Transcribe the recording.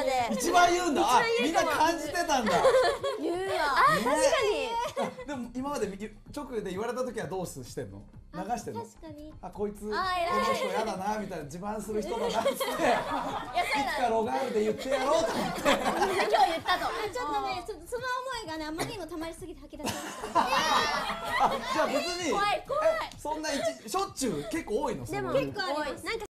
ーで。一番言うんだ。あみんな感じてたんだ。言うわあ確かに。でも今まで直で言われた時はどうしてんの？流してんの？確かに。あこいつこの人やだなみたいな自慢する人だなって いつかロガールで言ってやろうと思って。今日言ったと。ちょっとねそその思いがねあまりにも溜まりすぎて吐き出しましたあじゃあ別に怖い。怖い。そんなしょっちゅう結構多いの？のでも結構あります。なんか